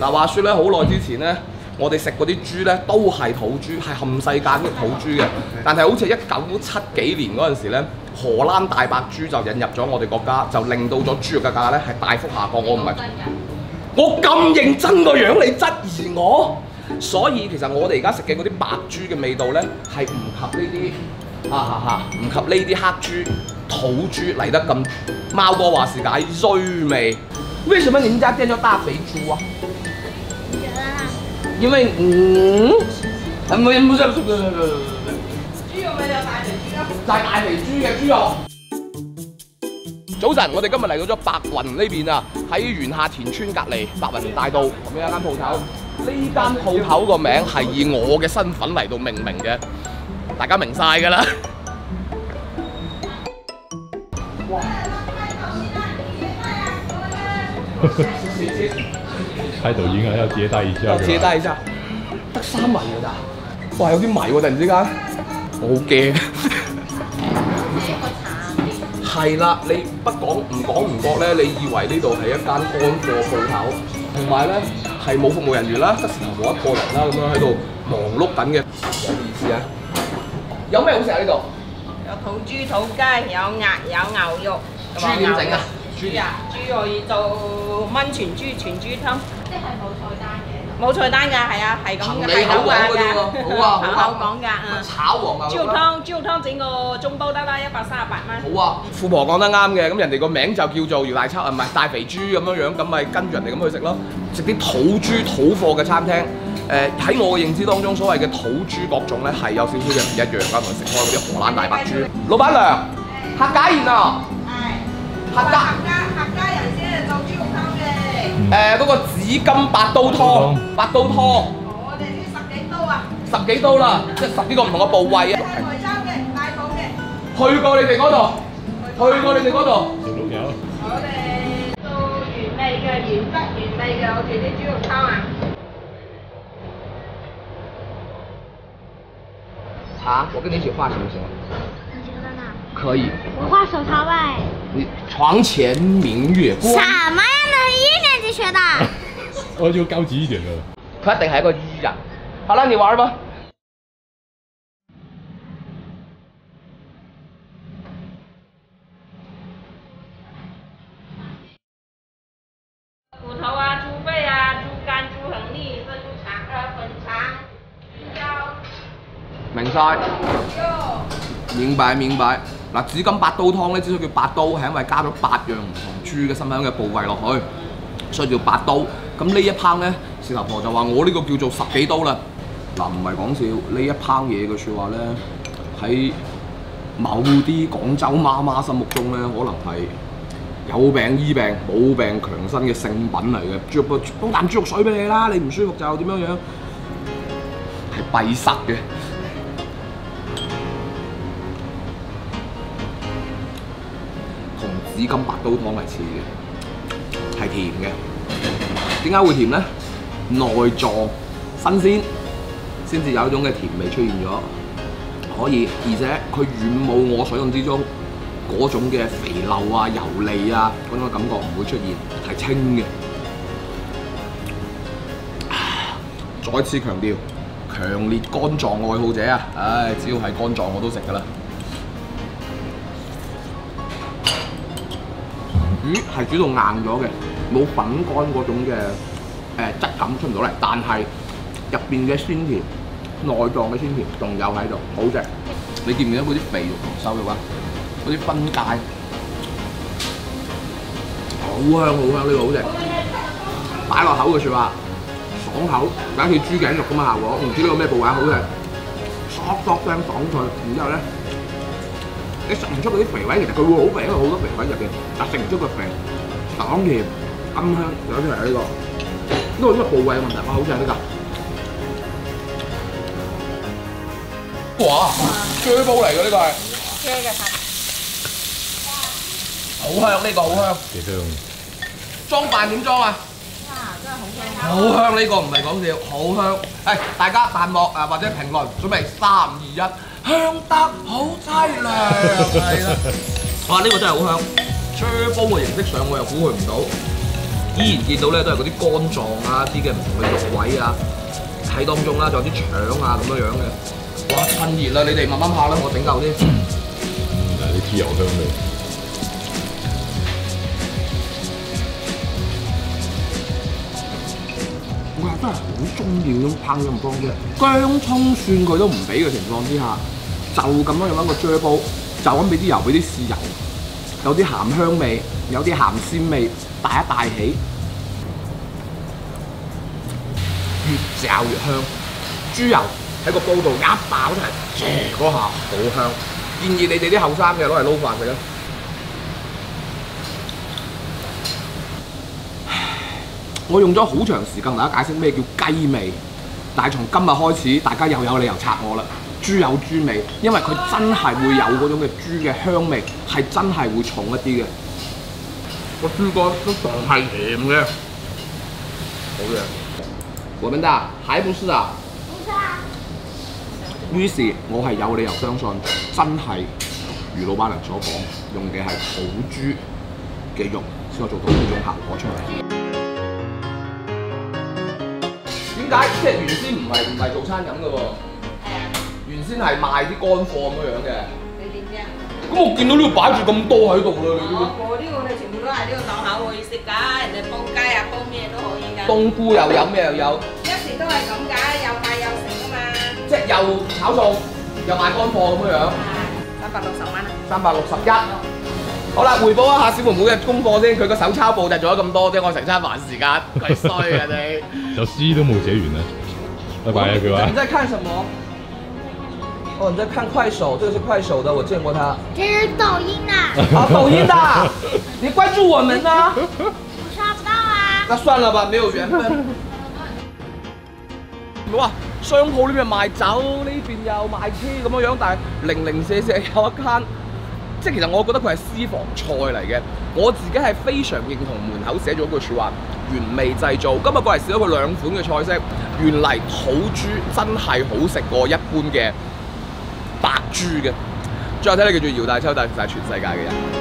嗱，話說咧，好耐之前咧，我哋食嗰啲豬咧都係土豬，係冚世界嘅土豬嘅。但係好似一九七幾年嗰陣時咧，荷蘭大白豬就引入咗我哋國家，就令到咗豬肉嘅價咧係大幅下降。我唔係我咁認真個樣，你質疑我？所以其實我哋而家食嘅嗰啲白豬嘅味道咧，係唔及呢啲啊哈哈，唔及呢啲黑豬、土豬嚟得咁。貓哥話是解衰味。為什麼你們家店叫大肥豬啊？因為嗯，係咪唔係唔係豬肉咪就大肥豬咯。就係大肥豬嘅豬肉。早晨，我哋今日嚟到咗白雲呢邊啊，喺元下田村隔離白雲大道咁樣一間鋪頭。呢間鋪頭個名係以我嘅身份嚟到命名嘅，大家明晒㗎啦。拍抖音啊，要接待一下。要接待一下，得三文㗎咋？哇，有啲迷喎！突然之間，我好驚。係啦，你不講唔講唔覺咧，你以為呢度係一間乾貨鋪頭，同埋咧係冇服務人員啦，得時頭冇一個人啦，咁樣喺度忙碌緊嘅，有意思啊！有咩好食啊？呢度有土豬、土雞，有鴨，有牛肉。豬點整啊？豬啊，豬可以做炆全豬、全豬湯。即係冇菜單嘅。冇菜單㗎，係啊，係咁嘅，係咁講㗎，好啊好啊口講㗎，嗯。炒黃牛豬肉。湯，豬肉湯整個中煲得啦，一百三十八蚊。好啊，富婆講得啱嘅，咁人哋個名就叫做魚大秋，啊唔係大肥豬咁樣樣，咁咪跟住人哋咁去食咯，食啲土豬土貨嘅餐廳。誒、喺我嘅認知當中，所謂嘅土豬各種咧係有少少嘅唔一樣㗎，同食開嗰啲荷蘭大白豬。老闆娘，客家宴啊，係。客家客家人先係做豬肉湯嘅。誒嗰、個紫金八刀湯，八刀湯我哋呢十幾刀啊，十幾刀啦，即係十幾個唔同嘅部位啊。台州嘅，大埔嘅。去過你哋嗰度，去過你哋嗰度。小鹿有。我哋做原味嘅，原汁原味嘅，我哋啲豬肉湯啊。啊，我跟你一起畫行唔行？可以。我画手抄呗。你床前明月光。什么呀？那是一年级学的。我就高级一点的。佢一定係一個醫人。好了，你玩吧。骨頭啊，豬肺啊，豬肝、豬橫脷、分腸呃粉腸、豬腰、明晒。肉。明白明白。嗱，紫金八刀湯咧，之所以叫八刀，係因為加咗八樣唔同豬嘅身體嘅部位落去，所以叫八刀。咁呢一烹咧，事頭婆就話我呢個叫做十幾刀啦。嗱，唔係講笑，呢一烹嘢嘅説話咧，喺某啲廣州媽媽心目中咧，可能係有病醫病、冇病強身嘅聖品嚟嘅。豬肉煲啖豬肉水俾你啦，你唔舒服就點樣樣，係閉塞嘅。紫金白刀湯嚟似嘅，係甜嘅。點解會甜呢？內臟新鮮，先至有一種嘅甜味出現咗。可以，而且佢遠冇我想象之中嗰種嘅肥漏啊、油膩啊嗰種感覺唔會出現，係清嘅。再次強調，強烈肝臟愛好者啊！唉，只要係肝臟我都食㗎啦。魚係煮到硬咗嘅，冇粉乾嗰種嘅誒、質感出唔到嚟，但係入邊嘅鮮甜、內臟嘅鮮甜仲有喺度，好食。你見唔見到嗰啲肥肉同瘦肉啊？嗰啲分界，好香好香，呢、個好食。擺落口嘅説話，爽口，有似豬頸肉咁嘅效果。唔知呢個咩部位好食，嗦嗦聲爽脆，然之後咧。你食唔出嗰啲肥位，其實佢會好肥，因為好多肥位入邊，但食唔出個肥，爽甜、甘香，有出嚟呢個。呢個因為部位嘅問題，哇，好正呢個。哇！豬煲嚟嘅呢個係，車嘅飯。好香呢個好香。幾香。裝飯點裝啊？哇！真係好香啊！好香呢個唔係講笑，好香。誒，大家彈幕啊或者評論，準備三二一，香得好凄涼，係啦。哇！呢個真係好香，出煲嘅形式上我又估佢唔到。依然見到咧都係嗰啲肝臟啊、啲嘅唔同嘅肉位啊喺當中啦，仲有啲腸啊咁樣樣嘅。哇！趁熱啦，你哋慢慢下啦，我整夠先。嗯，嗱啲豬油香味。真係好中意嗰種烹飪方式，薑葱蒜佢都唔俾嘅情況之下，就咁樣用一個啫煲，就咁俾啲油，俾啲豉油，有啲鹹香味，有啲鹹鮮味，帶一帶起，越嚼越香。豬油喺個煲度一爆出嚟，嗰下好香。建議你哋啲後生嘅攞嚟撈飯食啦。我用咗好長時間同大家解釋咩叫雞味，但係從今日開始，大家又有理由拆我啦。豬有豬味，因為佢真係會有嗰種嘅豬嘅香味，係真係會重一啲嘅。個豬肝都仲係甜嘅，好嘅。我們的還不是啊。不是啊，於是，我係有理由相信，真係如老闆娘所講，用嘅係好豬嘅肉先可以做到呢種效果出嚟。點解？即係原先唔係唔係做餐飲嘅喎，係啊，原先係賣啲乾貨咁樣樣嘅。你點知啊？咁我見到呢度擺住咁多喺度啦，你呢我我呢個全部都係呢個檔口可以食㗎，人哋煲雞啊煲咩都可以㗎。冬菇又有咩又有，一時都係咁㗎，又賣又食㗎嘛。即係又炒餸又賣乾貨咁樣樣，三百六十蚊啊！三百六十一。好啦，回報一下小妹妹嘅功課先，佢個手抄報就做咗咁多啫，我成餐飯時間，佢衰啊你！就詩都冇寫完啊！拜拜啊佢話你。在看什麼？哦，你在看快手，這個是快手的，我見過他。这是抖音啊，啊，抖音的，你關注我們啊？我刷不到啊。那算了吧，沒有緣分。哇！商鋪呢邊賣酒，呢邊又賣車咁樣樣，但係零零舍舍有一間，即係其實我覺得佢係私房菜嚟嘅。我自己係非常認同門口寫咗句説話：原味製造。今日過嚟試咗佢兩款嘅菜式，原嚟土豬真係好食過一般嘅白豬嘅。最後睇你記住，姚大秋帶曬全世界嘅人。